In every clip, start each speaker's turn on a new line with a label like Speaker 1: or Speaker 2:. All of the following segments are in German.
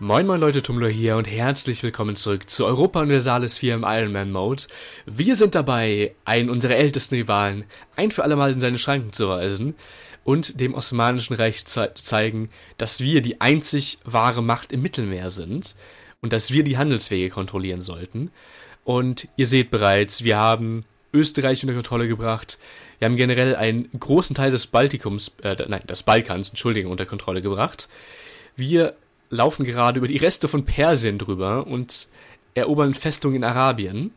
Speaker 1: Moin moin Leute, Tumblr hier und herzlich willkommen zurück zu Europa Universalis 4 im Ironman Mode. Wir sind dabei, einen unserer ältesten Rivalen ein für alle Mal in seine Schranken zu weisen und dem Osmanischen Reich zu zeigen, dass wir die einzig wahre Macht im Mittelmeer sind und dass wir die Handelswege kontrollieren sollten. Und ihr seht bereits, wir haben Österreich unter Kontrolle gebracht. Wir haben generell einen großen Teil des Baltikums, äh, nein, des Balkans, Entschuldigung, unter Kontrolle gebracht. Wir laufen gerade über die Reste von Persien drüber und erobern Festungen in Arabien.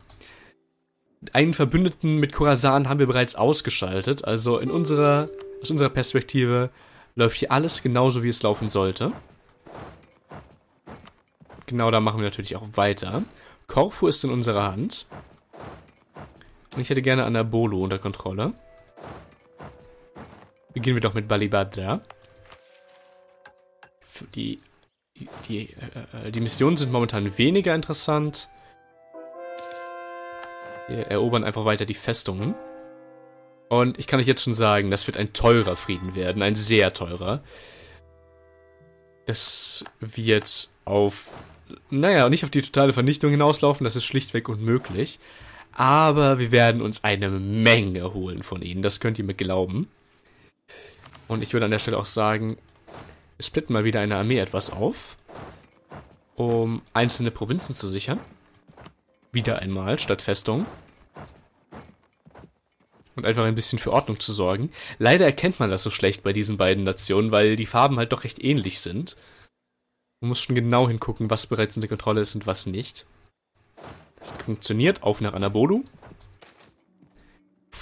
Speaker 1: Einen Verbündeten mit Khorasan haben wir bereits ausgeschaltet, also in unserer, aus unserer Perspektive läuft hier alles genauso, wie es laufen sollte. Genau da machen wir natürlich auch weiter. Korfu ist in unserer Hand. Und ich hätte gerne Anabolo unter Kontrolle. Beginnen wir doch mit Balibadra. Die die, äh, die Missionen sind momentan weniger interessant. Wir erobern einfach weiter die Festungen. Und ich kann euch jetzt schon sagen, das wird ein teurer Frieden werden, ein sehr teurer. Das wird auf, naja, nicht auf die totale Vernichtung hinauslaufen, das ist schlichtweg unmöglich. Aber wir werden uns eine Menge holen von ihnen, das könnt ihr mir glauben. Und ich würde an der Stelle auch sagen, splitten mal wieder eine Armee etwas auf, um einzelne Provinzen zu sichern. Wieder einmal, statt Festung. Und einfach ein bisschen für Ordnung zu sorgen. Leider erkennt man das so schlecht bei diesen beiden Nationen, weil die Farben halt doch recht ähnlich sind. Man muss schon genau hingucken, was bereits unter Kontrolle ist und was nicht. Das funktioniert. Auf nach Anabolu.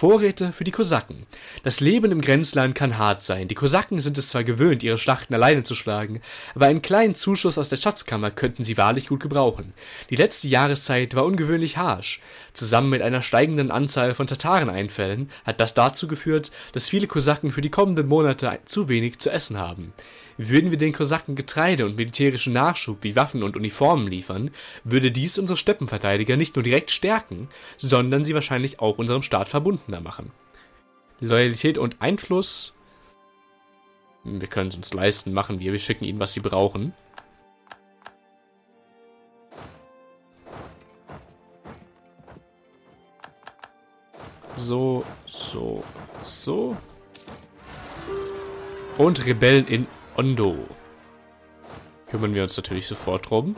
Speaker 1: Vorräte für die Kosaken. Das Leben im Grenzland kann hart sein. Die Kosaken sind es zwar gewöhnt, ihre Schlachten alleine zu schlagen, aber einen kleinen Zuschuss aus der Schatzkammer könnten sie wahrlich gut gebrauchen. Die letzte Jahreszeit war ungewöhnlich harsch. Zusammen mit einer steigenden Anzahl von Tatareneinfällen hat das dazu geführt, dass viele Kosaken für die kommenden Monate zu wenig zu essen haben. Würden wir den Kosaken Getreide und militärischen Nachschub wie Waffen und Uniformen liefern, würde dies unsere Steppenverteidiger nicht nur direkt stärken, sondern sie wahrscheinlich auch unserem Staat verbundener machen. Loyalität und Einfluss. Wir können es uns leisten, machen wir. Wir schicken ihnen, was sie brauchen. So, so, so. Und Rebellen in Ondo. Kümmern wir uns natürlich sofort drum.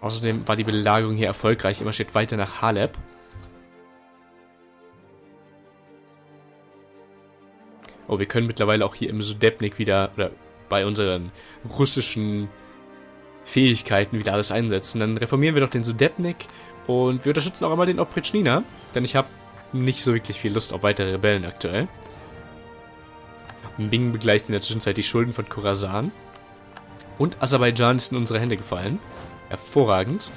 Speaker 1: Außerdem war die Belagerung hier erfolgreich. Immer steht weiter nach Haleb. Oh, wir können mittlerweile auch hier im Sudebnik wieder, oder bei unseren russischen Fähigkeiten wieder alles einsetzen. Dann reformieren wir doch den Sudebnik und wir unterstützen auch immer den Opritschnina, denn ich habe nicht so wirklich viel Lust auf weitere Rebellen aktuell. Bing begleicht in der Zwischenzeit die Schulden von Khorasan. Und Aserbaidschan ist in unsere Hände gefallen. Hervorragend.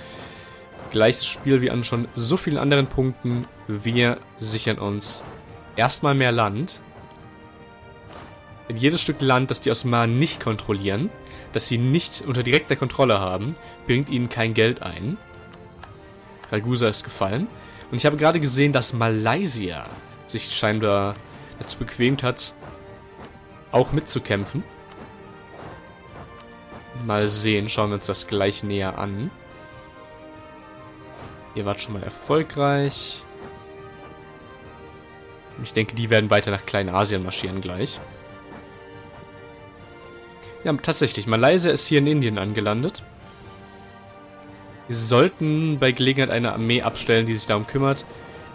Speaker 1: Gleiches Spiel wie an schon so vielen anderen Punkten. Wir sichern uns erstmal mehr Land. Denn jedes Stück Land, das die Osmanen nicht kontrollieren, das sie nicht unter direkter Kontrolle haben, bringt ihnen kein Geld ein. Ragusa ist gefallen. Und ich habe gerade gesehen, dass Malaysia sich scheinbar dazu bequemt hat, auch mitzukämpfen. Mal sehen, schauen wir uns das gleich näher an. Ihr wart schon mal erfolgreich. Ich denke, die werden weiter nach Kleinasien marschieren gleich. Ja, tatsächlich. Malaysia ist hier in Indien angelandet. Wir sollten bei Gelegenheit eine Armee abstellen, die sich darum kümmert.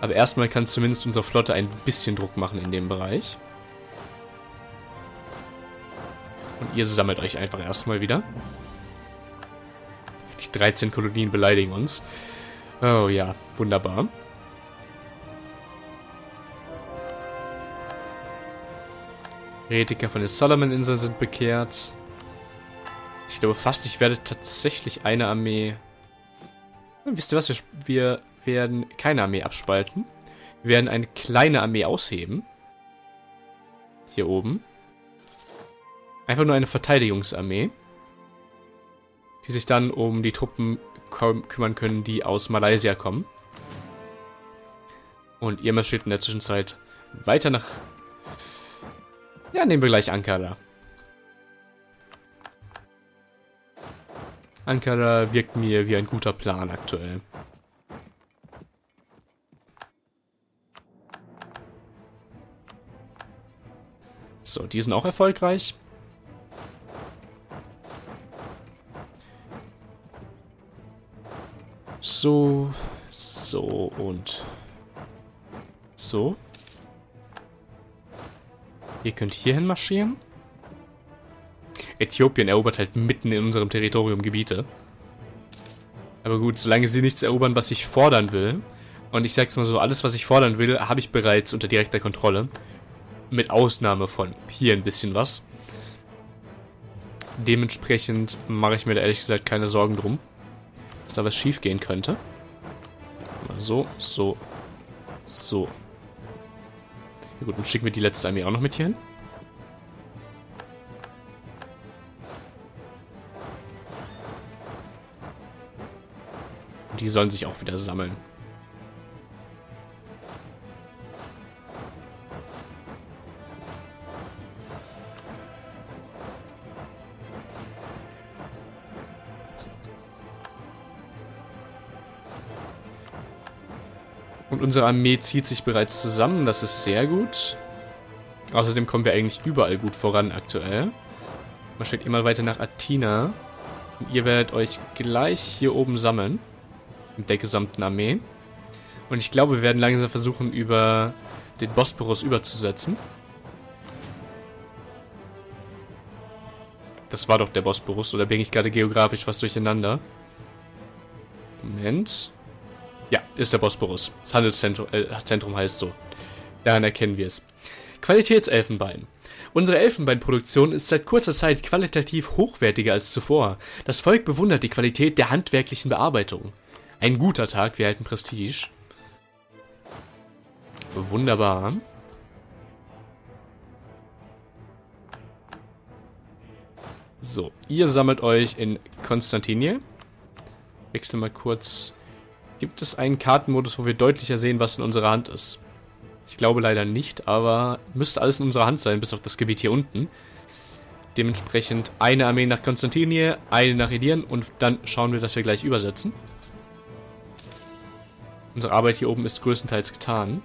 Speaker 1: Aber erstmal kann zumindest unsere Flotte ein bisschen Druck machen in dem Bereich. Und ihr sammelt euch einfach erstmal wieder. Die 13 Kolonien beleidigen uns. Oh ja, wunderbar. Retiker von den Solomon-Inseln sind bekehrt. Ich glaube fast, ich werde tatsächlich eine Armee... Hm, wisst ihr was? Wir, wir werden keine Armee abspalten. Wir werden eine kleine Armee ausheben. Hier oben. Einfach nur eine Verteidigungsarmee, die sich dann um die Truppen kümmern können, die aus Malaysia kommen. Und ihr marschiert in der Zwischenzeit weiter nach... Ja, nehmen wir gleich Ankara. Ankara wirkt mir wie ein guter Plan aktuell. So, die sind auch erfolgreich. So, so und so. Ihr könnt hierhin marschieren. Äthiopien erobert halt mitten in unserem Territorium Gebiete. Aber gut, solange sie nichts erobern, was ich fordern will, und ich sag's mal so, alles, was ich fordern will, habe ich bereits unter direkter Kontrolle. Mit Ausnahme von hier ein bisschen was. Dementsprechend mache ich mir da ehrlich gesagt keine Sorgen drum, dass da was schief gehen könnte. So, so, so. Ja gut, dann schicken wir die letzte Armee auch noch mit hier hin. die sollen sich auch wieder sammeln. Und unsere Armee zieht sich bereits zusammen, das ist sehr gut. Außerdem kommen wir eigentlich überall gut voran aktuell. Man schickt immer weiter nach Athena. Und ihr werdet euch gleich hier oben sammeln mit der gesamten Armee. Und ich glaube, wir werden langsam versuchen, über den Bosporus überzusetzen. Das war doch der Bosporus, oder bin ich gerade geografisch was durcheinander? Moment. Ist der Bosporus. Das Handelszentrum äh, Zentrum heißt so. Daran erkennen wir es. Qualitätselfenbein. Unsere Elfenbeinproduktion ist seit kurzer Zeit qualitativ hochwertiger als zuvor. Das Volk bewundert die Qualität der handwerklichen Bearbeitung. Ein guter Tag, wir halten Prestige. Wunderbar. So, ihr sammelt euch in Konstantinie. Wechsel mal kurz. Gibt es einen Kartenmodus, wo wir deutlicher sehen, was in unserer Hand ist? Ich glaube leider nicht, aber müsste alles in unserer Hand sein, bis auf das Gebiet hier unten. Dementsprechend eine Armee nach Konstantinie, eine nach Edirn und dann schauen wir, dass wir gleich übersetzen. Unsere Arbeit hier oben ist größtenteils getan.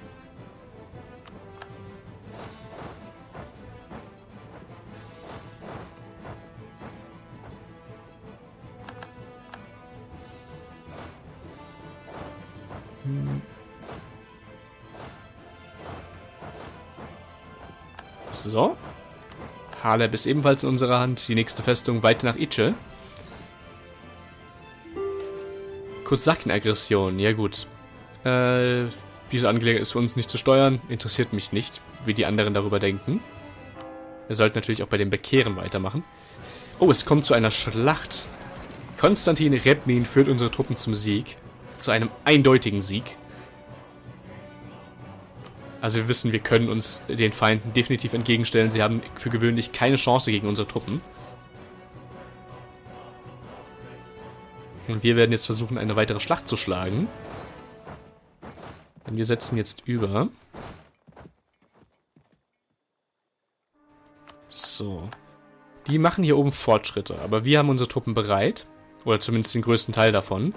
Speaker 1: Haleb ist ebenfalls in unserer Hand. Die nächste Festung weiter nach Itche. Kosakenaggression. Ja gut. Äh, diese Angelegenheit ist für uns nicht zu steuern. Interessiert mich nicht, wie die anderen darüber denken. Wir sollten natürlich auch bei den Bekehren weitermachen. Oh, es kommt zu einer Schlacht. Konstantin Repnin führt unsere Truppen zum Sieg. Zu einem eindeutigen Sieg. Also wir wissen, wir können uns den Feinden definitiv entgegenstellen. Sie haben für gewöhnlich keine Chance gegen unsere Truppen. Und wir werden jetzt versuchen, eine weitere Schlacht zu schlagen. Denn wir setzen jetzt über. So. Die machen hier oben Fortschritte, aber wir haben unsere Truppen bereit. Oder zumindest den größten Teil davon.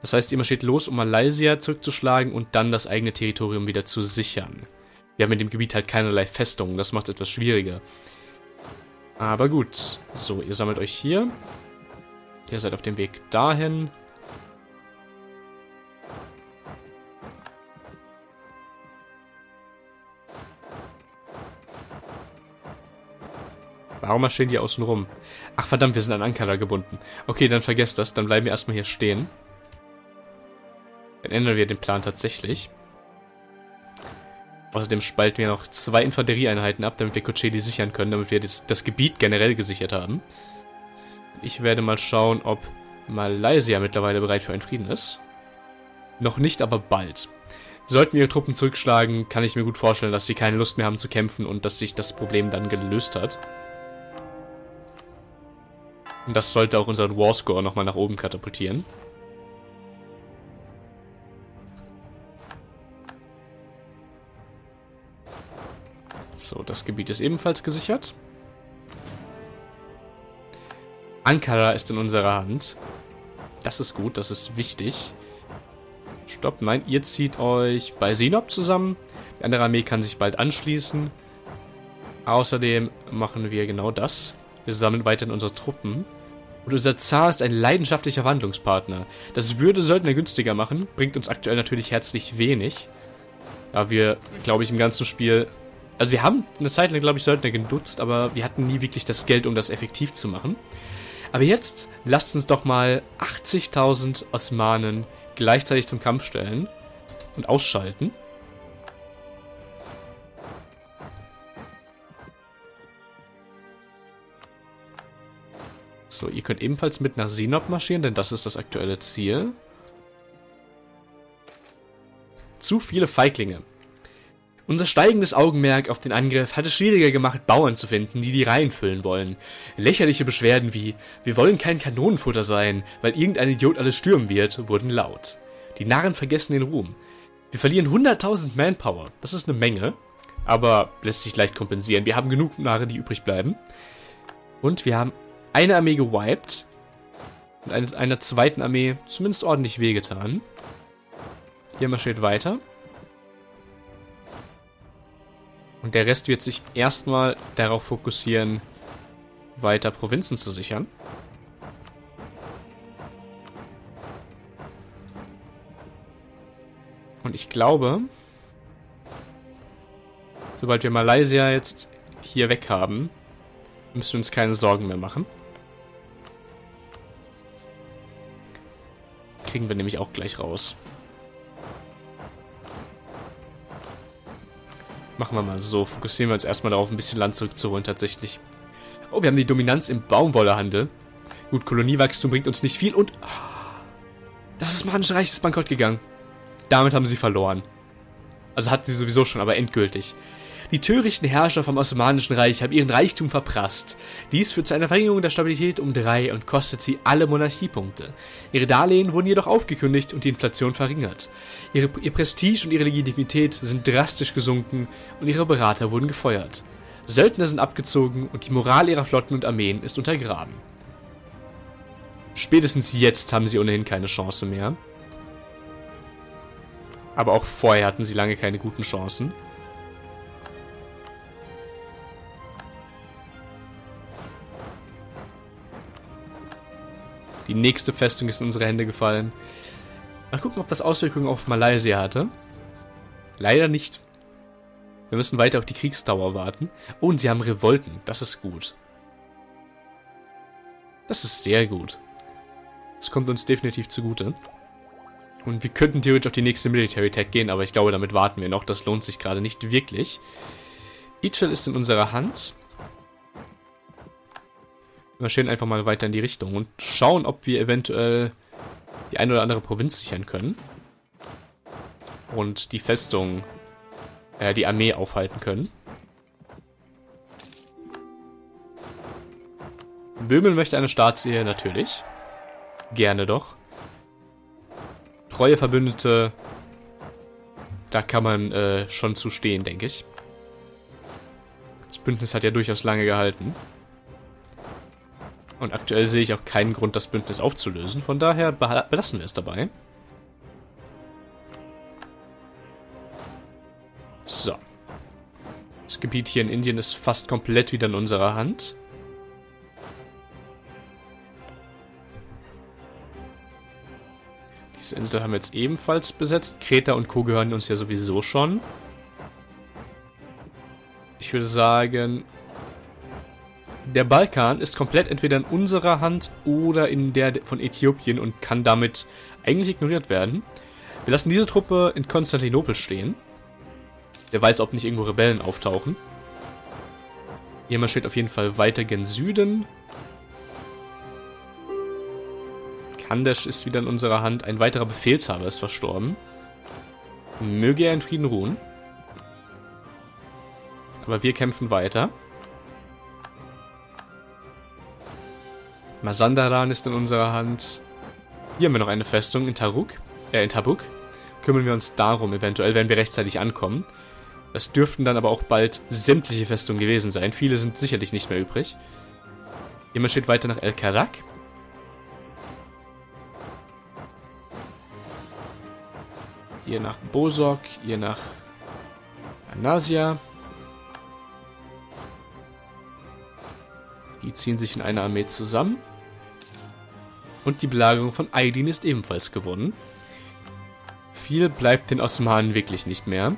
Speaker 1: Das heißt, ihr marschiert los, um Malaysia zurückzuschlagen und dann das eigene Territorium wieder zu sichern. Wir haben in dem Gebiet halt keinerlei Festungen, das macht es etwas schwieriger. Aber gut. So, ihr sammelt euch hier. Ihr seid auf dem Weg dahin. Warum marschieren die außen rum? Ach verdammt, wir sind an Ankara gebunden. Okay, dann vergesst das. Dann bleiben wir erstmal hier stehen. Dann ändern wir den Plan tatsächlich. Außerdem spalten wir noch zwei Infanterieeinheiten ab, damit wir Kocheli sichern können, damit wir das, das Gebiet generell gesichert haben. Ich werde mal schauen, ob Malaysia mittlerweile bereit für einen Frieden ist. Noch nicht, aber bald. Sollten wir Truppen zurückschlagen, kann ich mir gut vorstellen, dass sie keine Lust mehr haben zu kämpfen und dass sich das Problem dann gelöst hat. Und das sollte auch unseren Warscore nochmal nach oben katapultieren. So, das Gebiet ist ebenfalls gesichert. Ankara ist in unserer Hand. Das ist gut, das ist wichtig. Stopp, nein, ihr zieht euch bei Sinop zusammen. Die andere Armee kann sich bald anschließen. Außerdem machen wir genau das. Wir sammeln weiterhin unsere Truppen. Und unser Zar ist ein leidenschaftlicher Wandlungspartner. Das würde Söldner günstiger machen, bringt uns aktuell natürlich herzlich wenig. Da wir, glaube ich, im ganzen Spiel... Also wir haben eine Zeit lang, glaube ich, Söldner genutzt, aber wir hatten nie wirklich das Geld, um das effektiv zu machen. Aber jetzt lasst uns doch mal 80.000 Osmanen gleichzeitig zum Kampf stellen und ausschalten. So, ihr könnt ebenfalls mit nach Sinop marschieren, denn das ist das aktuelle Ziel. Zu viele Feiglinge. Unser steigendes Augenmerk auf den Angriff hat es schwieriger gemacht, Bauern zu finden, die die Reihen füllen wollen. Lächerliche Beschwerden wie, wir wollen kein Kanonenfutter sein, weil irgendein Idiot alles stürmen wird, wurden laut. Die Narren vergessen den Ruhm. Wir verlieren 100.000 Manpower. Das ist eine Menge, aber lässt sich leicht kompensieren. Wir haben genug Narren, die übrig bleiben. Und wir haben eine Armee gewiped. Und eine, einer zweiten Armee zumindest ordentlich wehgetan. Hier marschiert weiter. Und der Rest wird sich erstmal darauf fokussieren, weiter Provinzen zu sichern. Und ich glaube, sobald wir Malaysia jetzt hier weg haben, müssen wir uns keine Sorgen mehr machen. Kriegen wir nämlich auch gleich raus. Machen wir mal so. Fokussieren wir uns erstmal darauf, ein bisschen Land zurückzuholen tatsächlich. Oh, wir haben die Dominanz im Baumwollehandel. Gut, Koloniewachstum bringt uns nicht viel und... Das Osmanische Reich ist bankrott gegangen. Damit haben sie verloren. Also hat sie sowieso schon, aber endgültig. Die törichten Herrscher vom Osmanischen Reich haben ihren Reichtum verprasst. Dies führt zu einer Verringerung der Stabilität um drei und kostet sie alle Monarchiepunkte. Ihre Darlehen wurden jedoch aufgekündigt und die Inflation verringert. Ihre, ihr Prestige und ihre Legitimität sind drastisch gesunken und ihre Berater wurden gefeuert. Söldner sind abgezogen und die Moral ihrer Flotten und Armeen ist untergraben. Spätestens jetzt haben sie ohnehin keine Chance mehr. Aber auch vorher hatten sie lange keine guten Chancen. Die nächste Festung ist in unsere Hände gefallen. Mal gucken, ob das Auswirkungen auf Malaysia hatte. Leider nicht. Wir müssen weiter auf die Kriegsdauer warten. Oh, und sie haben Revolten. Das ist gut. Das ist sehr gut. Das kommt uns definitiv zugute. Und wir könnten theoretisch auf die nächste Military Tag gehen, aber ich glaube, damit warten wir noch. Das lohnt sich gerade nicht wirklich. Ichel ist in unserer Hand. Wir marschieren einfach mal weiter in die Richtung und schauen, ob wir eventuell die eine oder andere Provinz sichern können. Und die Festung, äh, die Armee aufhalten können. Böhmen möchte eine Staatsehe, natürlich. Gerne doch. Treue Verbündete, da kann man äh, schon zu stehen, denke ich. Das Bündnis hat ja durchaus lange gehalten. Und aktuell sehe ich auch keinen Grund, das Bündnis aufzulösen. Von daher belassen wir es dabei. So. Das Gebiet hier in Indien ist fast komplett wieder in unserer Hand. Diese Insel haben wir jetzt ebenfalls besetzt. Kreta und Co. gehören uns ja sowieso schon. Ich würde sagen, der Balkan ist komplett entweder in unserer Hand oder in der von Äthiopien und kann damit eigentlich ignoriert werden. Wir lassen diese Truppe in Konstantinopel stehen. Wer weiß, ob nicht irgendwo Rebellen auftauchen. Ihr marschiert auf jeden Fall weiter gen Süden. Kandesh ist wieder in unserer Hand. Ein weiterer Befehlshaber ist verstorben. Möge er in Frieden ruhen. Aber wir kämpfen weiter. Masandaran ist in unserer Hand. Hier haben wir noch eine Festung in Taruk, äh, in Tabuk. Kümmern wir uns darum, eventuell, wenn wir rechtzeitig ankommen. Das dürften dann aber auch bald sämtliche Festungen gewesen sein. Viele sind sicherlich nicht mehr übrig. Ihr marschiert weiter nach El Karak. Ihr nach Bosok, ihr nach Anasia. Die ziehen sich in eine Armee zusammen. Und die Belagerung von Aydin ist ebenfalls gewonnen. Viel bleibt den Osmanen wirklich nicht mehr.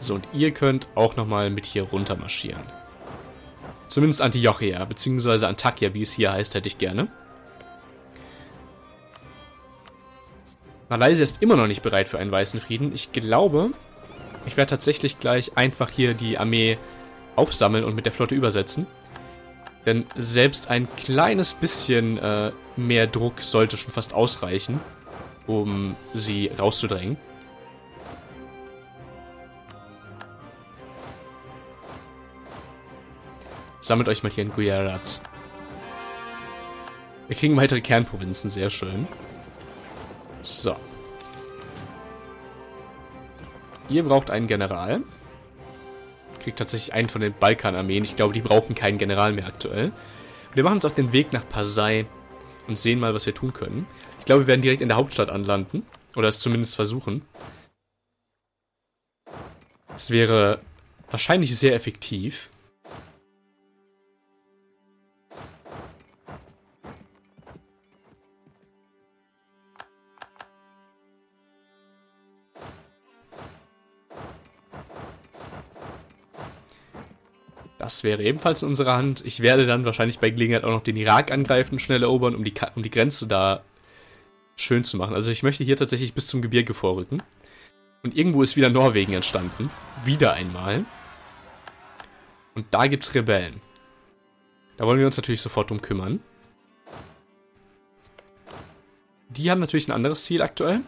Speaker 1: So, und ihr könnt auch nochmal mit hier runter marschieren. Zumindest Antiochia, beziehungsweise Antakya, wie es hier heißt, hätte ich gerne. Malaysia ist immer noch nicht bereit für einen weißen Frieden. Ich glaube, ich werde tatsächlich gleich einfach hier die Armee aufsammeln und mit der Flotte übersetzen. Denn selbst ein kleines bisschen äh, mehr Druck sollte schon fast ausreichen, um sie rauszudrängen. Sammelt euch mal hier in Gujarat. Wir kriegen weitere Kernprovinzen, sehr schön. So. Ihr braucht einen General. Kriegt tatsächlich einen von den Balkanarmeen. Ich glaube, die brauchen keinen General mehr aktuell. Wir machen uns auf den Weg nach Pasai und sehen mal, was wir tun können. Ich glaube, wir werden direkt in der Hauptstadt anlanden. Oder es zumindest versuchen. Das wäre wahrscheinlich sehr effektiv. Wäre ebenfalls in unserer Hand. Ich werde dann wahrscheinlich bei Gelegenheit auch noch den Irak angreifen, schnell erobern, um die, um die Grenze da schön zu machen. Also ich möchte hier tatsächlich bis zum Gebirge vorrücken. Und irgendwo ist wieder Norwegen entstanden. Wieder einmal. Und da gibt es Rebellen. Da wollen wir uns natürlich sofort drum kümmern. Die haben natürlich ein anderes Ziel aktuell.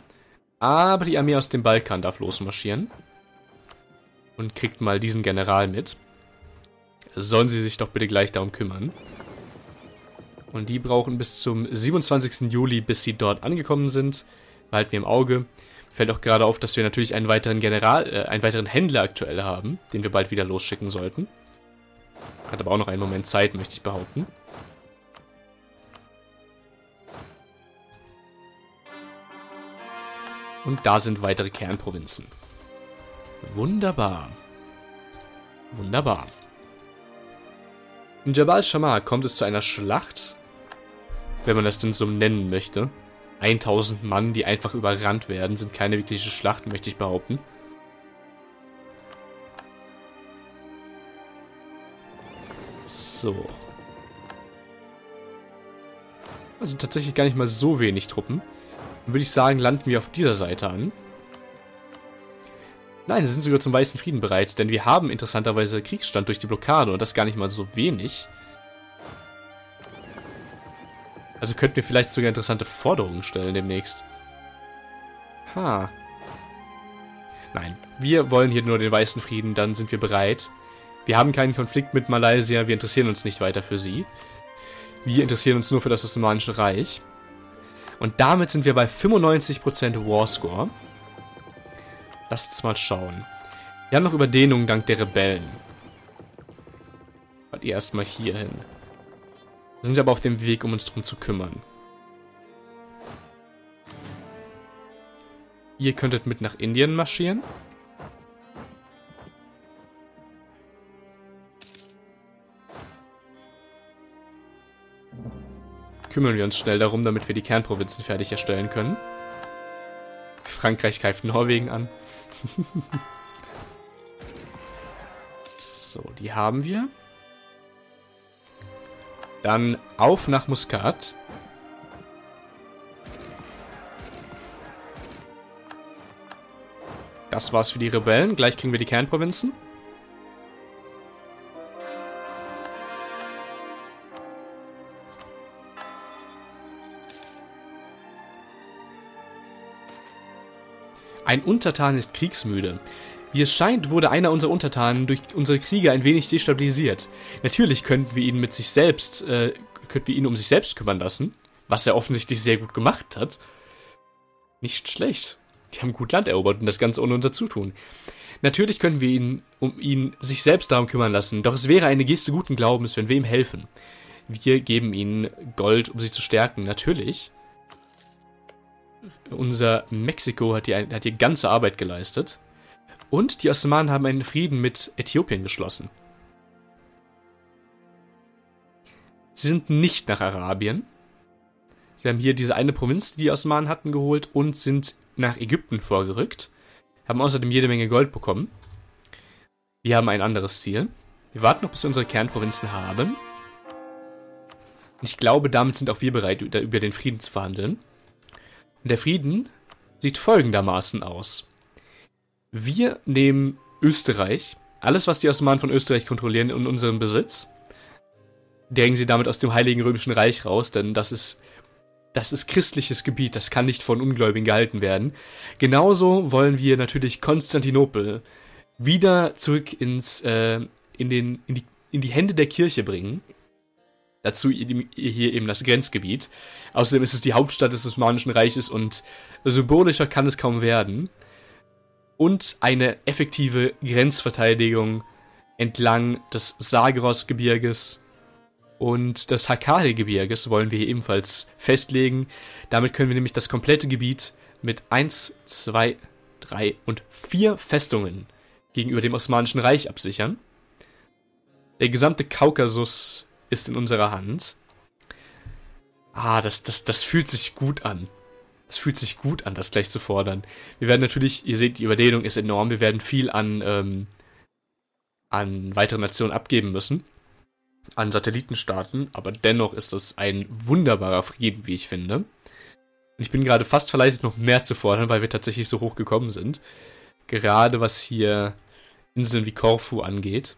Speaker 1: Aber die Armee aus dem Balkan darf losmarschieren. Und kriegt mal diesen General mit sollen sie sich doch bitte gleich darum kümmern. Und die brauchen bis zum 27. Juli, bis sie dort angekommen sind. Behalten wir im Auge. Fällt auch gerade auf, dass wir natürlich einen weiteren General, äh, einen weiteren Händler aktuell haben, den wir bald wieder losschicken sollten. Hat aber auch noch einen Moment Zeit, möchte ich behaupten. Und da sind weitere Kernprovinzen. Wunderbar. Wunderbar. In Jabal Shammar kommt es zu einer Schlacht, wenn man das denn so nennen möchte. 1000 Mann, die einfach überrannt werden, sind keine wirkliche Schlacht, möchte ich behaupten. So. Also tatsächlich gar nicht mal so wenig Truppen. Dann würde ich sagen, landen wir auf dieser Seite an. Nein, sie sind sogar zum Weißen Frieden bereit, denn wir haben interessanterweise Kriegsstand durch die Blockade und das gar nicht mal so wenig. Also könnten wir vielleicht sogar interessante Forderungen stellen demnächst. Ha. Nein, wir wollen hier nur den Weißen Frieden, dann sind wir bereit. Wir haben keinen Konflikt mit Malaysia, wir interessieren uns nicht weiter für sie. Wir interessieren uns nur für das Osmanische Reich. Und damit sind wir bei 95% Warscore. Lasst uns mal schauen. Wir haben noch Überdehnung dank der Rebellen. Wart ihr erstmal hier hin. Wir sind aber auf dem Weg, um uns drum zu kümmern. Ihr könntet mit nach Indien marschieren. Kümmern wir uns schnell darum, damit wir die Kernprovinzen fertig erstellen können. Frankreich greift Norwegen an. so, die haben wir. Dann auf nach Muscat. Das war's für die Rebellen. Gleich kriegen wir die Kernprovinzen. Ein Untertan ist kriegsmüde. Wie es scheint, wurde einer unserer Untertanen durch unsere Kriege ein wenig destabilisiert. Natürlich könnten wir ihn mit sich selbst, äh, könnten wir ihn um sich selbst kümmern lassen, was er offensichtlich sehr gut gemacht hat. Nicht schlecht. Die haben gut Land erobert und das Ganze ohne unser Zutun. Natürlich können wir ihn, um ihn sich selbst darum kümmern lassen, doch es wäre eine Geste guten Glaubens, wenn wir ihm helfen. Wir geben ihnen Gold, um sie zu stärken, natürlich. Unser Mexiko hat hier, hat hier ganze Arbeit geleistet. Und die Osmanen haben einen Frieden mit Äthiopien geschlossen. Sie sind nicht nach Arabien. Sie haben hier diese eine Provinz, die die Osmanen hatten, geholt und sind nach Ägypten vorgerückt. Haben außerdem jede Menge Gold bekommen. Wir haben ein anderes Ziel. Wir warten noch, bis wir unsere Kernprovinzen haben. Ich glaube, damit sind auch wir bereit, über den Frieden zu verhandeln. Der Frieden sieht folgendermaßen aus. Wir nehmen Österreich, alles, was die Osmanen von Österreich kontrollieren, in unseren Besitz. Drängen sie damit aus dem Heiligen Römischen Reich raus, denn das ist, das ist christliches Gebiet, das kann nicht von Ungläubigen gehalten werden. Genauso wollen wir natürlich Konstantinopel wieder zurück ins, äh, in, den, in, die, in die Hände der Kirche bringen. Dazu hier eben das Grenzgebiet. Außerdem ist es die Hauptstadt des Osmanischen Reiches und symbolischer kann es kaum werden und eine effektive Grenzverteidigung entlang des Sagros-Gebirges und des Hakkari-Gebirges wollen wir hier ebenfalls festlegen. Damit können wir nämlich das komplette Gebiet mit 1, 2, 3 und 4 Festungen gegenüber dem Osmanischen Reich absichern. Der gesamte Kaukasus ist in unserer Hand. Ah, das, das, das fühlt sich gut an. Es fühlt sich gut an, das gleich zu fordern. Wir werden natürlich, ihr seht, die Überdehnung ist enorm. Wir werden viel an, ähm, an weitere Nationen abgeben müssen. An Satellitenstaaten. Aber dennoch ist das ein wunderbarer Frieden, wie ich finde. Und ich bin gerade fast verleitet, noch mehr zu fordern, weil wir tatsächlich so hoch gekommen sind. Gerade was hier Inseln wie Korfu angeht.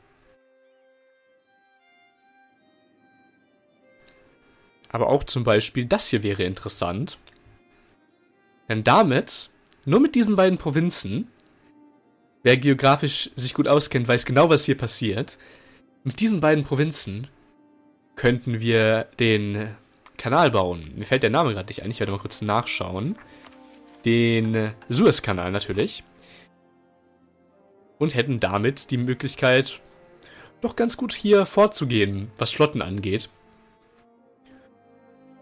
Speaker 1: Aber auch zum Beispiel das hier wäre interessant. Denn damit, nur mit diesen beiden Provinzen, wer geografisch sich gut auskennt, weiß genau, was hier passiert. Mit diesen beiden Provinzen könnten wir den Kanal bauen. Mir fällt der Name gerade nicht ein, ich werde mal kurz nachschauen. Den Suezkanal natürlich. Und hätten damit die Möglichkeit, doch ganz gut hier vorzugehen, was Flotten angeht.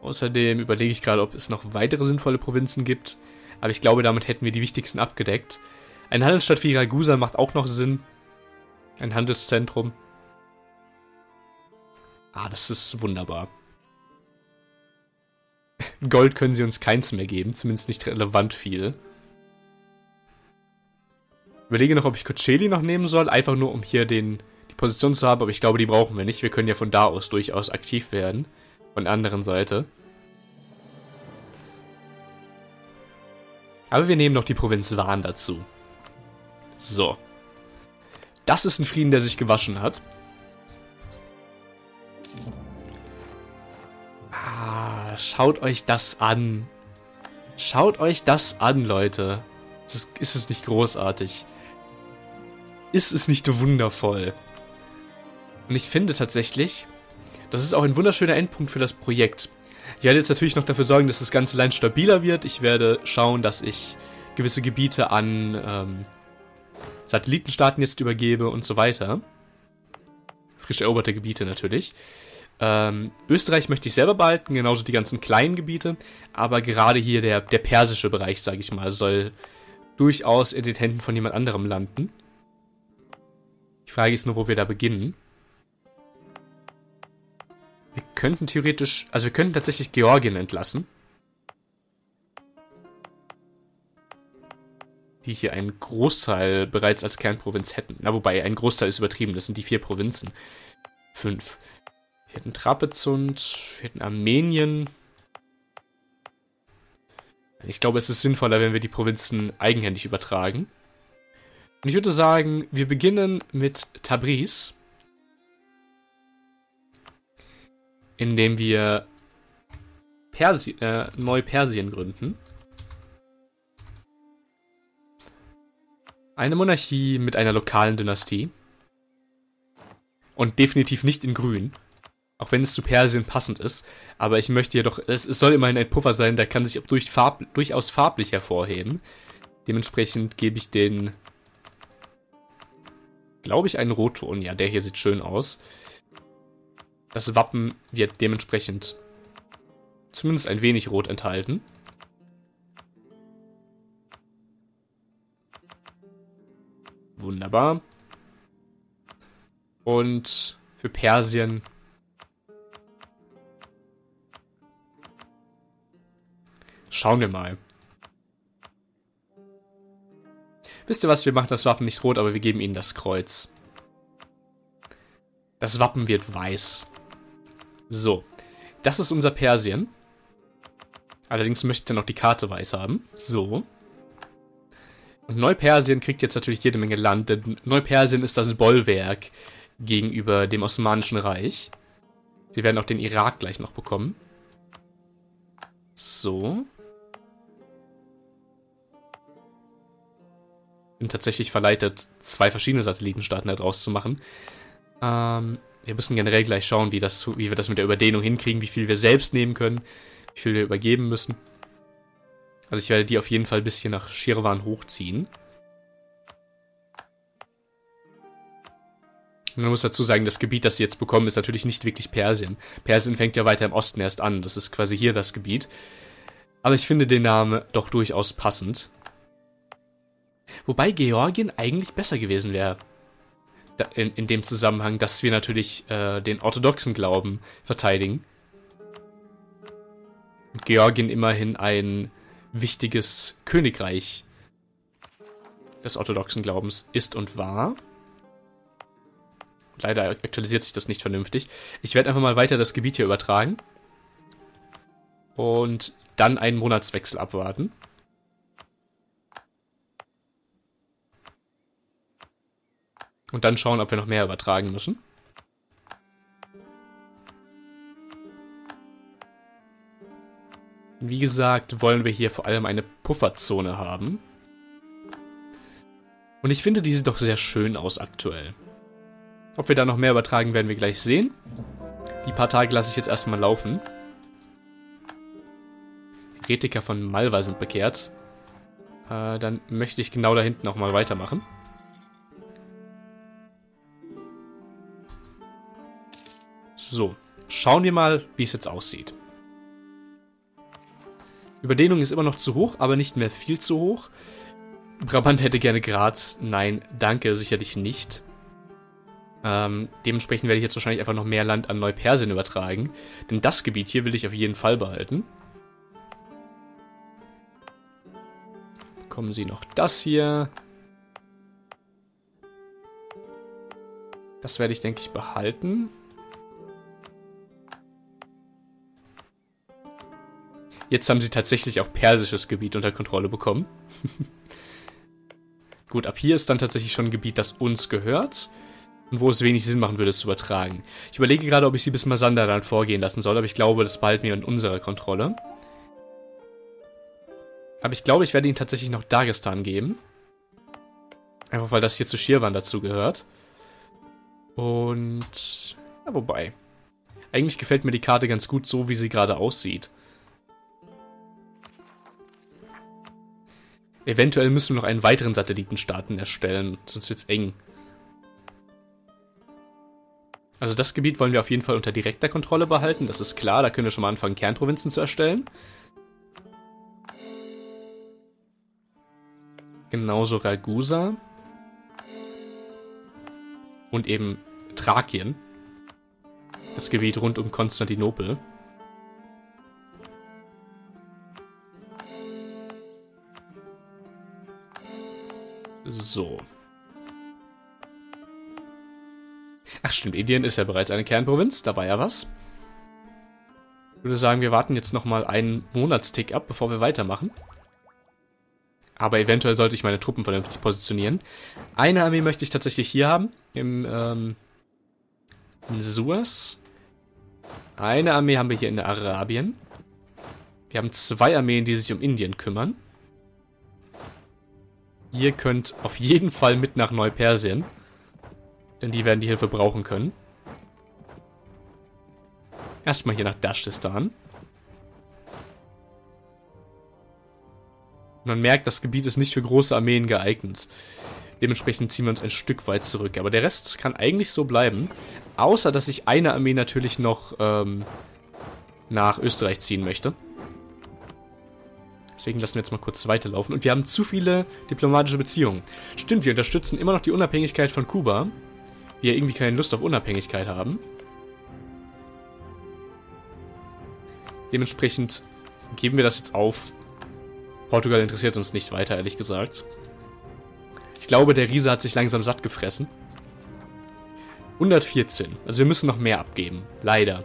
Speaker 1: Außerdem überlege ich gerade, ob es noch weitere sinnvolle Provinzen gibt. Aber ich glaube, damit hätten wir die wichtigsten abgedeckt. Eine Handelsstadt wie Ragusa macht auch noch Sinn. Ein Handelszentrum. Ah, das ist wunderbar. Gold können sie uns keins mehr geben, zumindest nicht relevant viel. Überlege noch, ob ich Cocelli noch nehmen soll, einfach nur um hier den, die Position zu haben, aber ich glaube, die brauchen wir nicht. Wir können ja von da aus durchaus aktiv werden. Von der anderen Seite. Aber wir nehmen noch die Provinz Waan dazu. So. Das ist ein Frieden, der sich gewaschen hat. Ah, schaut euch das an. Schaut euch das an, Leute. Ist, ist es nicht großartig? Ist es nicht wundervoll? Und ich finde tatsächlich, das ist auch ein wunderschöner Endpunkt für das Projekt. Ich werde jetzt natürlich noch dafür sorgen, dass das ganze Land stabiler wird. Ich werde schauen, dass ich gewisse Gebiete an ähm, Satellitenstaaten jetzt übergebe und so weiter. Frisch eroberte Gebiete natürlich. Ähm, Österreich möchte ich selber behalten, genauso die ganzen kleinen Gebiete. Aber gerade hier der, der persische Bereich, sage ich mal, soll durchaus in den Händen von jemand anderem landen. Die Frage ist nur, wo wir da beginnen. Wir könnten theoretisch, also wir könnten tatsächlich Georgien entlassen. Die hier einen Großteil bereits als Kernprovinz hätten. Na, wobei, ein Großteil ist übertrieben, das sind die vier Provinzen. Fünf. Wir hätten Trapezunt, wir hätten Armenien. Ich glaube, es ist sinnvoller, wenn wir die Provinzen eigenhändig übertragen. Und ich würde sagen, wir beginnen mit Tabriz. Indem wir Persi äh, Neupersien gründen. Eine Monarchie mit einer lokalen Dynastie. Und definitiv nicht in grün. Auch wenn es zu Persien passend ist. Aber ich möchte jedoch, es, es soll immerhin ein Puffer sein, der kann sich durch Farb, durchaus farblich hervorheben. Dementsprechend gebe ich den glaube ich, einen Rotton. Ja, der hier sieht schön aus. Das Wappen wird dementsprechend zumindest ein wenig rot enthalten. Wunderbar. Und für Persien schauen wir mal. Wisst ihr was, wir machen das Wappen nicht rot, aber wir geben ihnen das Kreuz. Das Wappen wird weiß. So, das ist unser Persien. Allerdings möchte er noch die Karte weiß haben. So. Und Neupersien kriegt jetzt natürlich jede Menge Land, denn Neupersien ist das Bollwerk gegenüber dem Osmanischen Reich. Sie werden auch den Irak gleich noch bekommen. So. Bin tatsächlich verleitet, zwei verschiedene Satellitenstaaten daraus zu machen. Ähm, wir müssen generell gleich schauen, wie, das, wie wir das mit der Überdehnung hinkriegen, wie viel wir selbst nehmen können, wie viel wir übergeben müssen. Also ich werde die auf jeden Fall bis hier nach Shirvan hochziehen. Und man muss dazu sagen, das Gebiet, das sie jetzt bekommen, ist natürlich nicht wirklich Persien. Persien fängt ja weiter im Osten erst an. Das ist quasi hier das Gebiet. Aber ich finde den Namen doch durchaus passend. Wobei Georgien eigentlich besser gewesen wäre. In, in, dem Zusammenhang, dass wir natürlich äh, den orthodoxen Glauben verteidigen. Und Georgien immerhin ein wichtiges Königreich des orthodoxen Glaubens ist und war. Leider aktualisiert sich das nicht vernünftig. Ich werde einfach mal weiter das Gebiet hier übertragen. Und dann einen Monatswechsel abwarten. Und dann schauen, ob wir noch mehr übertragen müssen. Wie gesagt, wollen wir hier vor allem eine Pufferzone haben. Und ich finde, die sieht doch sehr schön aus aktuell. Ob wir da noch mehr übertragen, werden wir gleich sehen. Die paar Tage lasse ich jetzt erstmal laufen. Retiker von Malva sind bekehrt. Äh, dann möchte ich genau da hinten auch mal weitermachen. So, schauen wir mal, wie es jetzt aussieht. Überdehnung ist immer noch zu hoch, aber nicht mehr viel zu hoch. Brabant hätte gerne Graz. Nein, danke, sicherlich nicht. Ähm, dementsprechend werde ich jetzt wahrscheinlich einfach noch mehr Land an Neupersien übertragen. Denn das Gebiet hier will ich auf jeden Fall behalten. Bekommen Sie noch das hier. Das werde ich, denke ich, behalten. Jetzt haben sie tatsächlich auch persisches Gebiet unter Kontrolle bekommen. Gut, ab hier ist dann tatsächlich schon ein Gebiet, das uns gehört. Und wo es wenig Sinn machen würde, es zu übertragen. Ich überlege gerade, ob ich sie bis Masanda dann vorgehen lassen soll, aber ich glaube, das behalten wir in unserer Kontrolle. Aber ich glaube, ich werde ihnen tatsächlich noch Dagestan geben. Einfach weil das hier zu Shirvan dazu gehört. Und... Ja, wobei. Eigentlich gefällt mir die Karte ganz gut so, wie sie gerade aussieht. Eventuell müssen wir noch einen weiteren Satellitenstaaten erstellen, sonst wird's eng. Also das Gebiet wollen wir auf jeden Fall unter direkter Kontrolle behalten, das ist klar, da können wir schon mal anfangen, Kernprovinzen zu erstellen. Genauso Ragusa. Und eben Thrakien. Das Gebiet rund um Konstantinopel. So. Ach stimmt, Indien ist ja bereits eine Kernprovinz, da war ja was. Ich würde sagen, wir warten jetzt nochmal einen Monatstick ab, bevor wir weitermachen. Aber eventuell sollte ich meine Truppen vernünftig positionieren. Eine Armee möchte ich tatsächlich hier haben, im, ähm, Suez. Eine Armee haben wir hier in Arabien. Wir haben zwei Armeen, die sich um Indien kümmern. Ihr könnt auf jeden Fall mit nach Neupersien. Denn die werden die Hilfe brauchen können. Erstmal hier nach Dashtistan. Man merkt, das Gebiet ist nicht für große Armeen geeignet. Dementsprechend ziehen wir uns ein Stück weit zurück. Aber der Rest kann eigentlich so bleiben. Außer, dass ich eine Armee natürlich noch ähm, nach Österreich ziehen möchte. Deswegen lassen wir jetzt mal kurz weiterlaufen. Und wir haben zu viele diplomatische Beziehungen. Stimmt, wir unterstützen immer noch die Unabhängigkeit von Kuba. Die ja irgendwie keine Lust auf Unabhängigkeit haben. Dementsprechend geben wir das jetzt auf. Portugal interessiert uns nicht weiter, ehrlich gesagt. Ich glaube, der Riese hat sich langsam satt gefressen. 114. Also wir müssen noch mehr abgeben. Leider.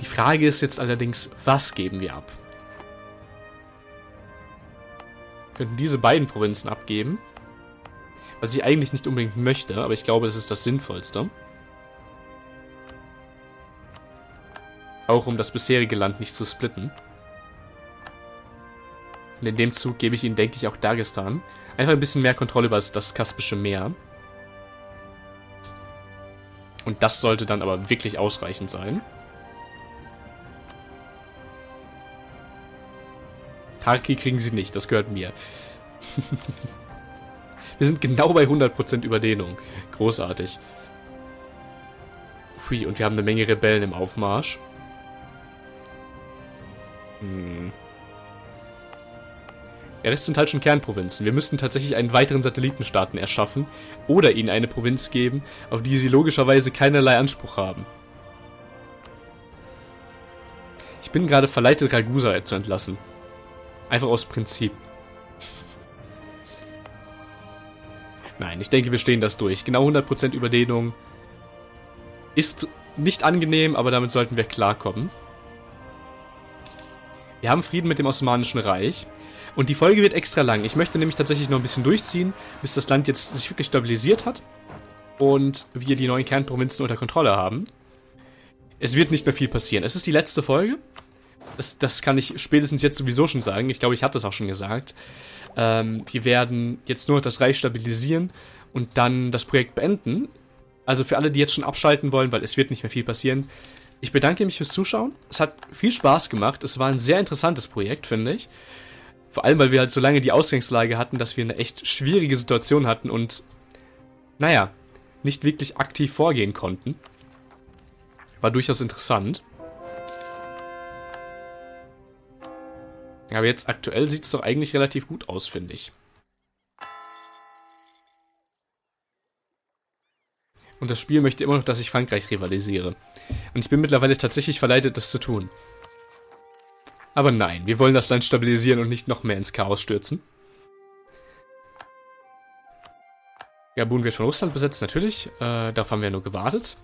Speaker 1: Die Frage ist jetzt allerdings, was geben wir ab? Könnten diese beiden Provinzen abgeben. Was ich eigentlich nicht unbedingt möchte, aber ich glaube, das ist das Sinnvollste. Auch um das bisherige Land nicht zu splitten. Und in dem Zug gebe ich ihnen, denke ich, auch Dagestan. Einfach ein bisschen mehr Kontrolle über das Kaspische Meer. Und das sollte dann aber wirklich ausreichend sein. Tarki kriegen sie nicht, das gehört mir. Wir sind genau bei 100% Überdehnung. Großartig. Hui, und wir haben eine Menge Rebellen im Aufmarsch. Hm. Ja, das sind halt schon Kernprovinzen. Wir müssten tatsächlich einen weiteren Satellitenstaaten erschaffen oder ihnen eine Provinz geben, auf die sie logischerweise keinerlei Anspruch haben. Ich bin gerade verleitet, Ragusa zu entlassen. Einfach aus Prinzip. Nein, ich denke, wir stehen das durch. Genau 100% Überdehnung ist nicht angenehm, aber damit sollten wir klarkommen. Wir haben Frieden mit dem Osmanischen Reich. Und die Folge wird extra lang. Ich möchte nämlich tatsächlich noch ein bisschen durchziehen, bis das Land jetzt sich wirklich stabilisiert hat. Und wir die neuen Kernprovinzen unter Kontrolle haben. Es wird nicht mehr viel passieren. Es ist die letzte Folge. Das, das kann ich spätestens jetzt sowieso schon sagen. Ich glaube, ich hatte es auch schon gesagt. Ähm, wir werden jetzt nur das Reich stabilisieren und dann das Projekt beenden. Also für alle, die jetzt schon abschalten wollen, weil es wird nicht mehr viel passieren. Ich bedanke mich fürs Zuschauen. Es hat viel Spaß gemacht. Es war ein sehr interessantes Projekt, finde ich. Vor allem, weil wir halt so lange die Ausgangslage hatten, dass wir eine echt schwierige Situation hatten und, naja, nicht wirklich aktiv vorgehen konnten. War durchaus interessant. Aber jetzt aktuell sieht es doch eigentlich relativ gut aus, finde ich. Und das Spiel möchte immer noch, dass ich Frankreich rivalisiere. Und ich bin mittlerweile tatsächlich verleitet, das zu tun. Aber nein, wir wollen das Land stabilisieren und nicht noch mehr ins Chaos stürzen. Gabun wird von Russland besetzt, natürlich. Äh, darauf haben wir nur gewartet.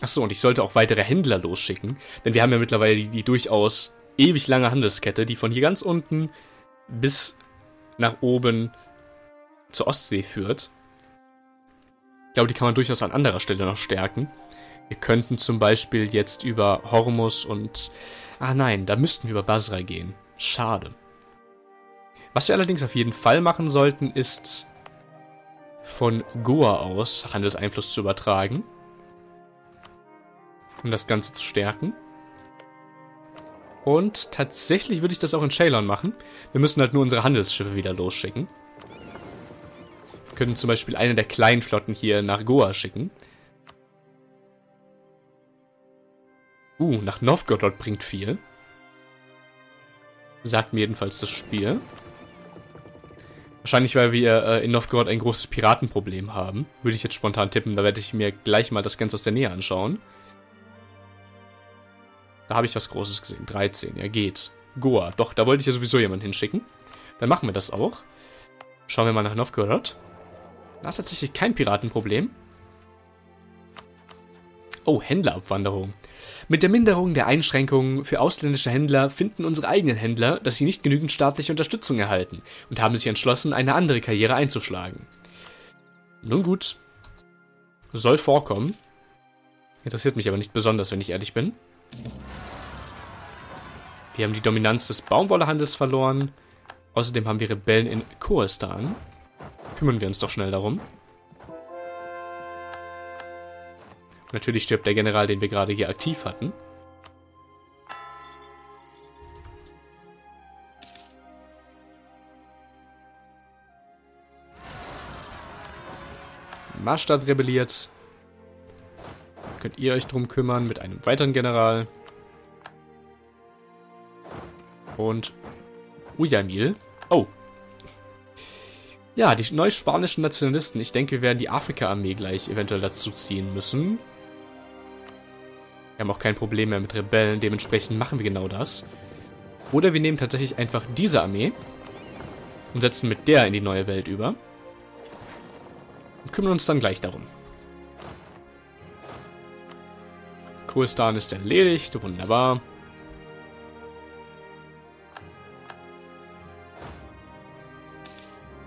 Speaker 1: Achso, und ich sollte auch weitere Händler losschicken. Denn wir haben ja mittlerweile die, die durchaus ewig lange Handelskette, die von hier ganz unten bis nach oben zur Ostsee führt. Ich glaube, die kann man durchaus an anderer Stelle noch stärken. Wir könnten zum Beispiel jetzt über Hormus und... Ah nein, da müssten wir über Basra gehen. Schade. Was wir allerdings auf jeden Fall machen sollten, ist von Goa aus Handelseinfluss zu übertragen. Um das Ganze zu stärken. Und tatsächlich würde ich das auch in Shaylon machen. Wir müssen halt nur unsere Handelsschiffe wieder losschicken. Wir können zum Beispiel eine der kleinen Flotten hier nach Goa schicken. Uh, nach Novgorod bringt viel. Sagt mir jedenfalls das Spiel. Wahrscheinlich, weil wir äh, in Novgorod ein großes Piratenproblem haben. Würde ich jetzt spontan tippen. Da werde ich mir gleich mal das Ganze aus der Nähe anschauen. Da habe ich was Großes gesehen. 13, ja geht. Goa, doch, da wollte ich ja sowieso jemanden hinschicken. Dann machen wir das auch. Schauen wir mal nach Novgorod. Da tatsächlich kein Piratenproblem. Oh, Händlerabwanderung. Mit der Minderung der Einschränkungen für ausländische Händler finden unsere eigenen Händler, dass sie nicht genügend staatliche Unterstützung erhalten und haben sich entschlossen, eine andere Karriere einzuschlagen. Nun gut. Soll vorkommen. Interessiert mich aber nicht besonders, wenn ich ehrlich bin. Wir haben die Dominanz des Baumwollehandels verloren. Außerdem haben wir Rebellen in Kohistan. Kümmern wir uns doch schnell darum. Natürlich stirbt der General, den wir gerade hier aktiv hatten. Mastadt rebelliert. Könnt ihr euch drum kümmern mit einem weiteren General. Und Ujamil. Oh. Ja, die neuspanischen Nationalisten. Ich denke, wir werden die Afrika-Armee gleich eventuell dazu ziehen müssen. Wir haben auch kein Problem mehr mit Rebellen. Dementsprechend machen wir genau das. Oder wir nehmen tatsächlich einfach diese Armee und setzen mit der in die neue Welt über. Und kümmern uns dann gleich darum. Kurstan ist erledigt, wunderbar.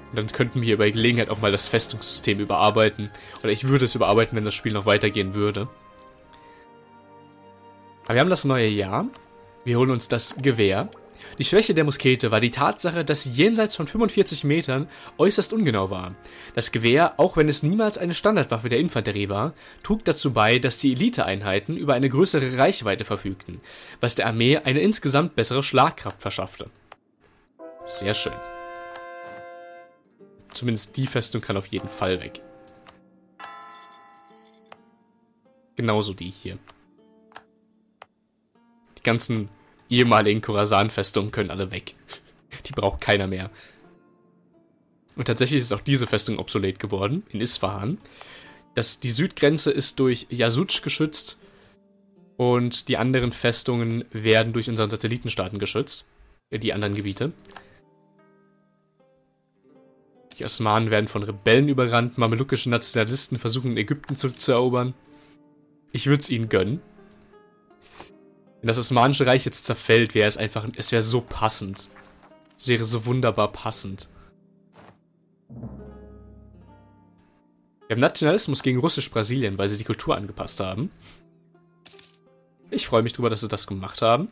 Speaker 1: Und dann könnten wir bei Gelegenheit auch mal das Festungssystem überarbeiten. Oder ich würde es überarbeiten, wenn das Spiel noch weitergehen würde. Aber wir haben das neue Jahr. Wir holen uns das Gewehr. Die Schwäche der Muskete war die Tatsache, dass sie jenseits von 45 Metern äußerst ungenau war. Das Gewehr, auch wenn es niemals eine Standardwaffe der Infanterie war, trug dazu bei, dass die Eliteeinheiten über eine größere Reichweite verfügten, was der Armee eine insgesamt bessere Schlagkraft verschaffte. Sehr schön. Zumindest die Festung kann auf jeden Fall weg. Genauso die hier. Die ganzen ehemaligen Khorasan-Festungen können alle weg. Die braucht keiner mehr. Und tatsächlich ist auch diese Festung obsolet geworden, in Isfahan. Das, die Südgrenze ist durch Yasuj geschützt und die anderen Festungen werden durch unseren Satellitenstaaten geschützt. Die anderen Gebiete. Die Osmanen werden von Rebellen überrannt, mamelukische Nationalisten versuchen Ägypten zurückzuerobern. Ich würde es ihnen gönnen. Wenn das Osmanische Reich jetzt zerfällt, wäre es einfach, es wäre so passend. Es wäre so wunderbar passend. Wir haben Nationalismus gegen Russisch-Brasilien, weil sie die Kultur angepasst haben. Ich freue mich darüber, dass sie das gemacht haben.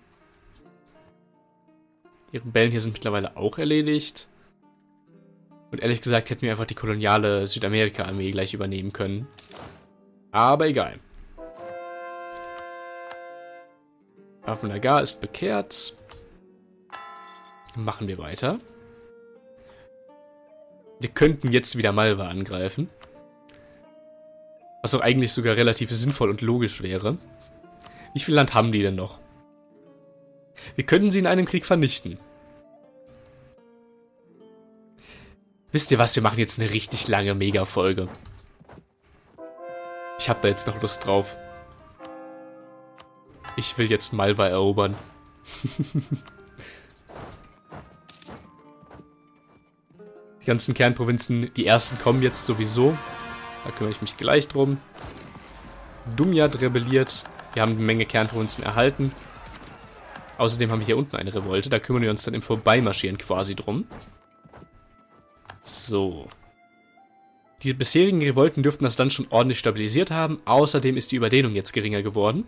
Speaker 1: Die Rebellen hier sind mittlerweile auch erledigt. Und ehrlich gesagt hätten wir einfach die koloniale Südamerika-Armee gleich übernehmen können. Aber egal. Afnagar ist bekehrt. Machen wir weiter. Wir könnten jetzt wieder Malva angreifen. Was auch eigentlich sogar relativ sinnvoll und logisch wäre. Wie viel Land haben die denn noch? Wir können sie in einem Krieg vernichten. Wisst ihr was, wir machen jetzt eine richtig lange Mega-Folge. Ich habe da jetzt noch Lust drauf. Ich will jetzt Malva erobern. die ganzen Kernprovinzen, die ersten kommen jetzt sowieso. Da kümmere ich mich gleich drum. Dumyat rebelliert. Wir haben eine Menge Kernprovinzen erhalten. Außerdem haben wir hier unten eine Revolte. Da kümmern wir uns dann im Vorbeimarschieren quasi drum. So. Die bisherigen Revolten dürften das dann schon ordentlich stabilisiert haben. Außerdem ist die Überdehnung jetzt geringer geworden.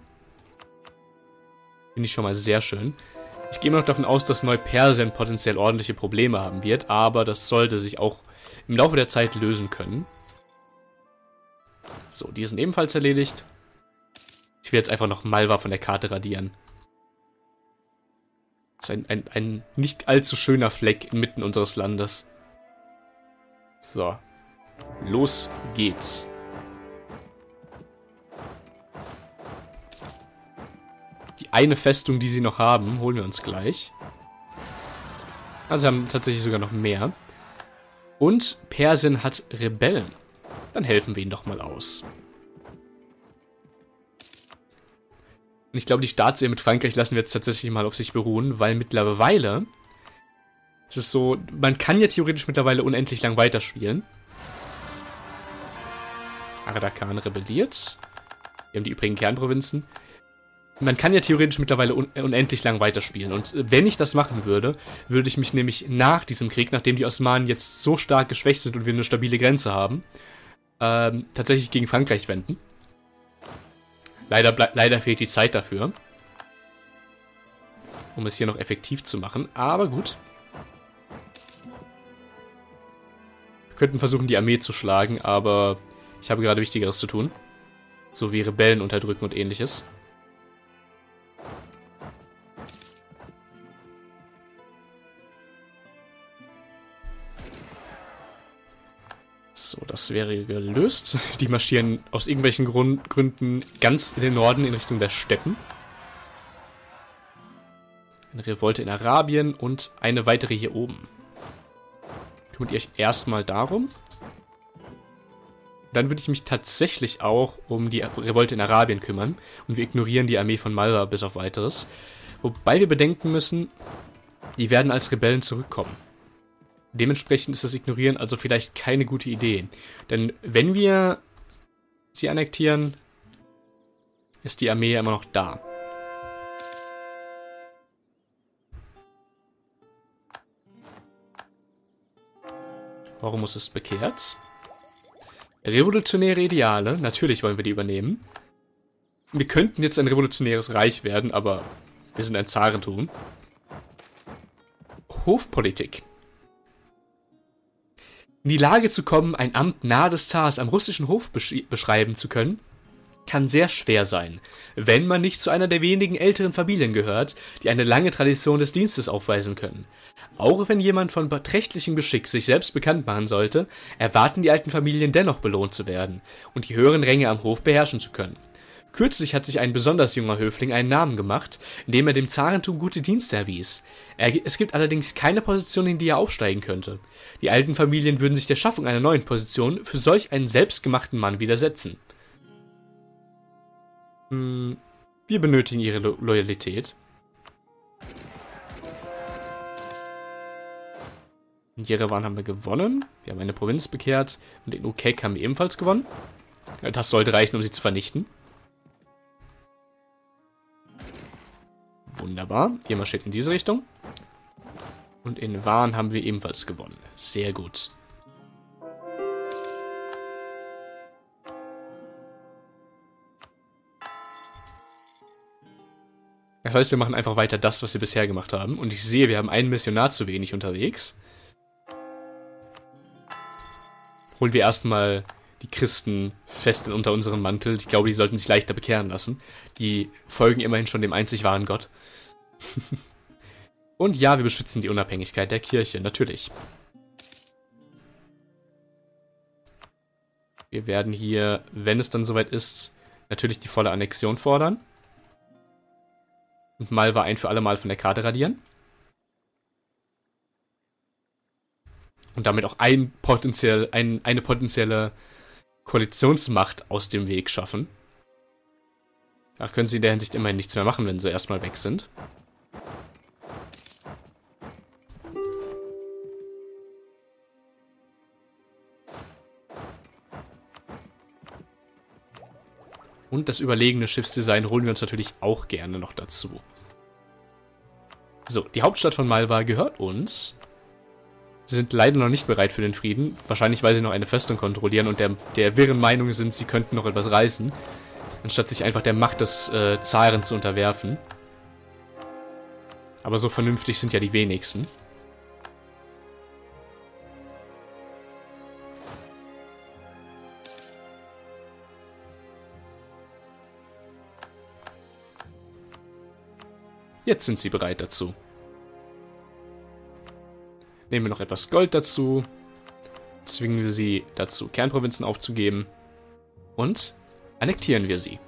Speaker 1: Finde ich schon mal sehr schön. Ich gehe immer noch davon aus, dass Neupersien potenziell ordentliche Probleme haben wird, aber das sollte sich auch im Laufe der Zeit lösen können. So, die sind ebenfalls erledigt. Ich will jetzt einfach noch Malva von der Karte radieren. Das ist ein, ein, ein nicht allzu schöner Fleck inmitten unseres Landes. So. Los geht's. Eine Festung, die sie noch haben, holen wir uns gleich. Also haben tatsächlich sogar noch mehr. Und Persien hat Rebellen. Dann helfen wir ihnen doch mal aus. Und ich glaube, die Staatsehe mit Frankreich lassen wir jetzt tatsächlich mal auf sich beruhen, weil mittlerweile es so, man kann ja theoretisch mittlerweile unendlich lang weiterspielen. Ardakan rebelliert. Wir haben die übrigen Kernprovinzen man kann ja theoretisch mittlerweile un unendlich lang weiterspielen. Und wenn ich das machen würde, würde ich mich nämlich nach diesem Krieg, nachdem die Osmanen jetzt so stark geschwächt sind und wir eine stabile Grenze haben, ähm, tatsächlich gegen Frankreich wenden. Leider, leider fehlt die Zeit dafür. Um es hier noch effektiv zu machen. Aber gut. Wir könnten versuchen, die Armee zu schlagen, aber ich habe gerade Wichtigeres zu tun. So wie Rebellen unterdrücken und ähnliches. So, das wäre gelöst. Die marschieren aus irgendwelchen Grund Gründen ganz in den Norden in Richtung der Steppen. Eine Revolte in Arabien und eine weitere hier oben. Kümmert ihr euch erstmal darum. Dann würde ich mich tatsächlich auch um die Revolte in Arabien kümmern. Und wir ignorieren die Armee von Malwa bis auf weiteres. Wobei wir bedenken müssen, die werden als Rebellen zurückkommen. Dementsprechend ist das Ignorieren also vielleicht keine gute Idee. Denn wenn wir sie annektieren, ist die Armee immer noch da. Warum muss es bekehrt? Revolutionäre Ideale, natürlich wollen wir die übernehmen. Wir könnten jetzt ein revolutionäres Reich werden, aber wir sind ein Zarentum. Hofpolitik in die Lage zu kommen, ein Amt nahe des Zars am russischen Hof besch beschreiben zu können, kann sehr schwer sein, wenn man nicht zu einer der wenigen älteren Familien gehört, die eine lange Tradition des Dienstes aufweisen können. Auch wenn jemand von beträchtlichem Geschick sich selbst bekannt machen sollte, erwarten die alten Familien dennoch belohnt zu werden und die höheren Ränge am Hof beherrschen zu können. Kürzlich hat sich ein besonders junger Höfling einen Namen gemacht, indem er dem Zarentum gute Dienste erwies. Er, es gibt allerdings keine Position, in die er aufsteigen könnte. Die alten Familien würden sich der Schaffung einer neuen Position für solch einen selbstgemachten Mann widersetzen. Hm, wir benötigen ihre Lo Loyalität. In Jerewan haben wir gewonnen. Wir haben eine Provinz bekehrt. Und in Ukek haben wir ebenfalls gewonnen. Das sollte reichen, um sie zu vernichten. Wunderbar. Ihr marschiert in diese Richtung. Und in Wahn haben wir ebenfalls gewonnen. Sehr gut. Das heißt, wir machen einfach weiter das, was wir bisher gemacht haben. Und ich sehe, wir haben einen Missionar zu wenig unterwegs. Holen wir erstmal die Christen fest unter unseren Mantel. Ich glaube, die sollten sich leichter bekehren lassen. Die folgen immerhin schon dem einzig wahren Gott. Und ja, wir beschützen die Unabhängigkeit der Kirche, natürlich. Wir werden hier, wenn es dann soweit ist, natürlich die volle Annexion fordern. Und Malva ein für alle Mal von der Karte radieren. Und damit auch ein potenziell, ein, eine potenzielle Koalitionsmacht aus dem Weg schaffen. Da können sie in der Hinsicht immerhin nichts mehr machen, wenn sie erstmal weg sind. Und das überlegene Schiffsdesign holen wir uns natürlich auch gerne noch dazu. So, die Hauptstadt von Malva gehört uns. Sie sind leider noch nicht bereit für den Frieden. Wahrscheinlich, weil sie noch eine Festung kontrollieren und der, der wirren Meinung sind, sie könnten noch etwas reißen. Anstatt sich einfach der Macht des äh, Zaren zu unterwerfen. Aber so vernünftig sind ja die wenigsten. Jetzt sind sie bereit dazu. Nehmen wir noch etwas Gold dazu. Zwingen wir sie dazu, Kernprovinzen aufzugeben. Und annektieren wir sie.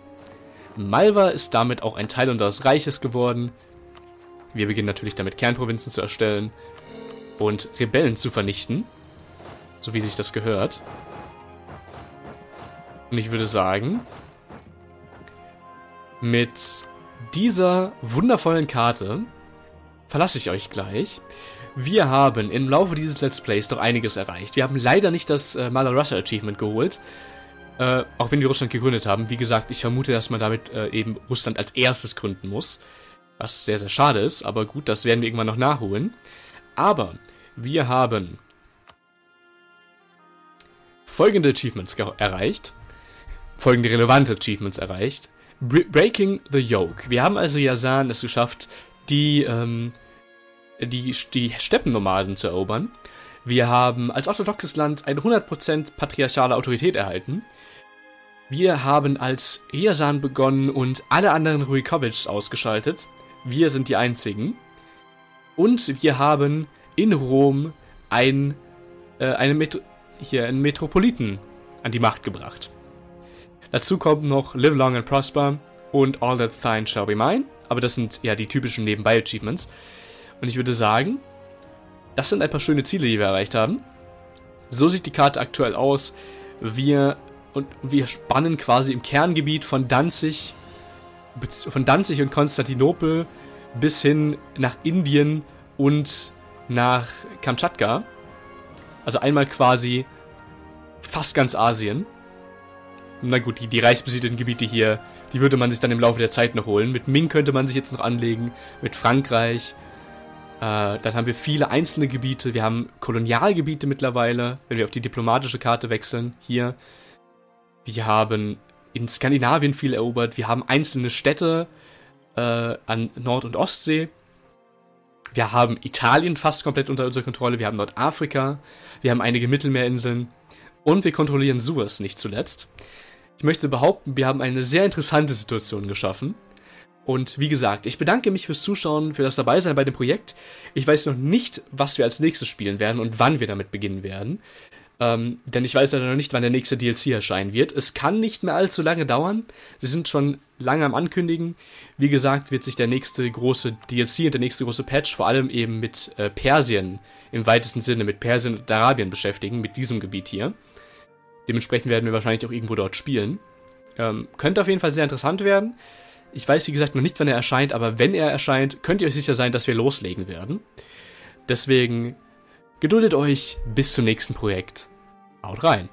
Speaker 1: Malva ist damit auch ein Teil unseres Reiches geworden. Wir beginnen natürlich damit, Kernprovinzen zu erstellen und Rebellen zu vernichten. So wie sich das gehört. Und ich würde sagen, mit dieser wundervollen Karte verlasse ich euch gleich. Wir haben im Laufe dieses Let's Plays doch einiges erreicht. Wir haben leider nicht das äh, Maler Russia Achievement geholt. Äh, auch wenn wir Russland gegründet haben. Wie gesagt, ich vermute, dass man damit äh, eben Russland als erstes gründen muss. Was sehr, sehr schade ist. Aber gut, das werden wir irgendwann noch nachholen. Aber wir haben folgende Achievements erreicht. Folgende relevante Achievements erreicht. Breaking the Yoke. Wir haben also Yazan es geschafft, die ähm, die, die Steppennomaden zu erobern. Wir haben als orthodoxes Land eine 100% patriarchale Autorität erhalten. Wir haben als Riasan begonnen und alle anderen Ruikovics ausgeschaltet. Wir sind die einzigen. Und wir haben in Rom ein, äh, eine Met hier einen Metropoliten an die Macht gebracht. Dazu kommt noch Live Long and Prosper und All That Thine Shall Be Mine. Aber das sind ja die typischen Nebenbei-Achievements. Und ich würde sagen, das sind ein paar schöne Ziele, die wir erreicht haben. So sieht die Karte aktuell aus. Wir, und wir spannen quasi im Kerngebiet von Danzig, von Danzig und Konstantinopel bis hin nach Indien und nach Kamtschatka. Also einmal quasi fast ganz Asien. Na gut, die, die reichsbesiedelten Gebiete hier, die würde man sich dann im Laufe der Zeit noch holen. Mit Ming könnte man sich jetzt noch anlegen, mit Frankreich. Äh, dann haben wir viele einzelne Gebiete. Wir haben Kolonialgebiete mittlerweile, wenn wir auf die diplomatische Karte wechseln. Hier. Wir haben in Skandinavien viel erobert. Wir haben einzelne Städte äh, an Nord- und Ostsee. Wir haben Italien fast komplett unter unserer Kontrolle. Wir haben Nordafrika. Wir haben einige Mittelmeerinseln. Und wir kontrollieren Suez nicht zuletzt. Ich möchte behaupten, wir haben eine sehr interessante Situation geschaffen. Und wie gesagt, ich bedanke mich fürs Zuschauen, für das Dabeisein bei dem Projekt. Ich weiß noch nicht, was wir als nächstes spielen werden und wann wir damit beginnen werden. Ähm, denn ich weiß leider noch nicht, wann der nächste DLC erscheinen wird. Es kann nicht mehr allzu lange dauern. Sie sind schon lange am Ankündigen. Wie gesagt, wird sich der nächste große DLC und der nächste große Patch vor allem eben mit äh, Persien im weitesten Sinne, mit Persien und Arabien beschäftigen, mit diesem Gebiet hier. Dementsprechend werden wir wahrscheinlich auch irgendwo dort spielen. Ähm, könnte auf jeden Fall sehr interessant werden. Ich weiß, wie gesagt, noch nicht, wann er erscheint, aber wenn er erscheint, könnt ihr euch sicher sein, dass wir loslegen werden. Deswegen geduldet euch bis zum nächsten Projekt. Haut rein!